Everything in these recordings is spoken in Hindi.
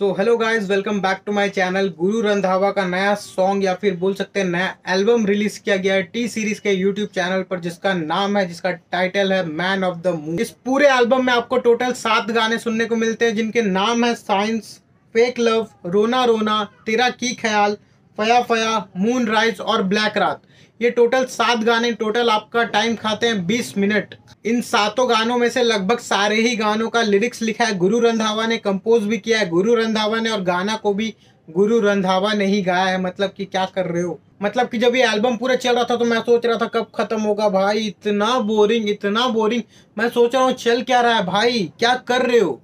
So hello guys welcome back to my channel Guru Randhawa का नया सॉन्ग या फिर बोल सकते हैं नया एल्बम रिलीज़ किया गया है टी सीरीज़ के यूट्यूब चैनल पर, जिसका नाम है, जिसका टाइटल है मैन ऑफ़ द मून इस पूरे एल्बम में आपको टोटल सात गाने सुनने को मिलते हैं, जिनके नाम है साइंस फेक लव रोना रोना, तेरा की ख्याल फया फया मून राइज और ब्लैक रात ये टोटल सात गाने टोटल आपका टाइम खाते हैं बीस मिनट इन सातों गानों में से लगभग सारे ही गानों का लिरिक्स लिखा है गुरु रंधावा ने कंपोज भी किया है गुरु रंधावा ने और गाना को भी गुरु रंधावा ने ही गाया है. मतलब कि क्या कर रहे हो? मतलब कि जब ये एल्बम पूरा चल रहा था तो मैं सोच रहा था कब खत्म होगा भाई? इतना बोरिंग इतना बोरिंग मैं सोच रहा हूँ चल क्या रहा है भाई? क्या कर रहे हो?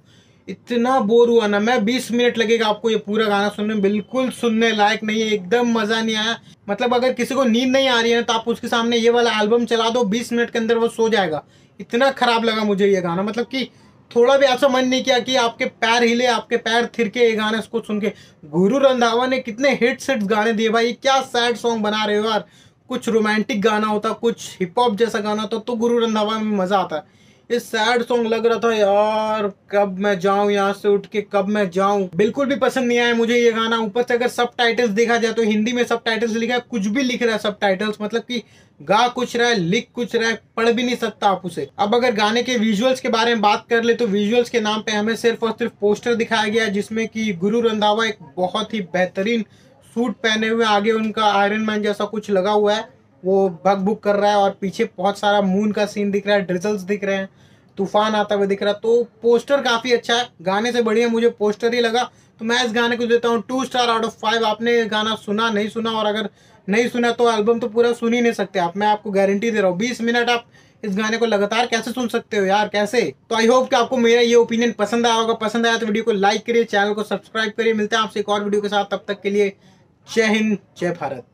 इतना बोर हुआ ना, मैं 20 मिनट लगेगा आपको ये पूरा गाना सुनने में। बिल्कुल सुनने लायक नहीं है, एकदम मज़ा नहीं आया। मतलब अगर किसी को नींद नहीं आ रही है ना तो आप उसके सामने ये वाला एल्बम चला दो 20 मिनट के अंदर वो सो जाएगा। इतना खराब लगा मुझे ये गाना मतलब कि थोड़ा भी ऐसा मन नहीं किया कि आपके पैर हिले, आपके पैर थिरके ये गाने उसको सुन के। गुरु रंधावा ने कितने हिट सेट्स गाने दिए भाई, क्या सैड सॉन्ग बना रहे हो यार। कुछ रोमांटिक गाना होता, कुछ हिप हॉप जैसा गाना होता तो गुरु रंधावा में मज़ा आता। है ये सैड सॉन्ग लग रहा था यार, कब मैं जाऊँ यहाँ से उठ के, कब मैं जाऊँ। बिल्कुल भी पसंद नहीं आया मुझे ये गाना। ऊपर से अगर सब टाइटल्स देखा जाए तो हिंदी में सब टाइटल्स लिखा है, कुछ भी लिख रहा है सब टाइटल्स मतलब कि गा कुछ रहा है, लिख कुछ रहा है, पढ़ भी नहीं सकता आप उसे। अब अगर गाने के विजुअल्स के बारे में बात कर ले तो विजुअल्स के नाम पे हमें सिर्फ़ और सिर्फ़ पोस्टर दिखाया गया जिसमें कि गुरु रंधावा एक बहुत ही बेहतरीन सूट पहने हुए आगे उनका आयरन मैन जैसा कुछ लगा हुआ है। वो भग भुग कर रहा है और पीछे बहुत सारा मून का सीन दिख रहा है ड्रिजल्स दिख रहे हैं, तूफ़ान आता हुआ दिख रहा है। तो पोस्टर काफ़ी अच्छा है, गाने से बढ़िया मुझे पोस्टर ही लगा। तो मैं इस गाने को देता हूँ two star out of five आपने गाना सुना, नहीं सुना, और अगर नहीं सुना तो एल्बम तो पूरा सुन ही नहीं सकते आप। मैं आपको गारंटी दे रहा हूँ, बीस मिनट आप इस गाने को लगातार कैसे सुन सकते हो यार, कैसे? तो आई होप कि आपको मेरा ये ओपिनियन पसंद आया होगा, पसंद आया तो वीडियो को लाइक करिए चैनल को सब्सक्राइब करिए। मिलते हैं आपसे एक और वीडियो के साथ, तब तक के लिए जय हिंद, जय भारत।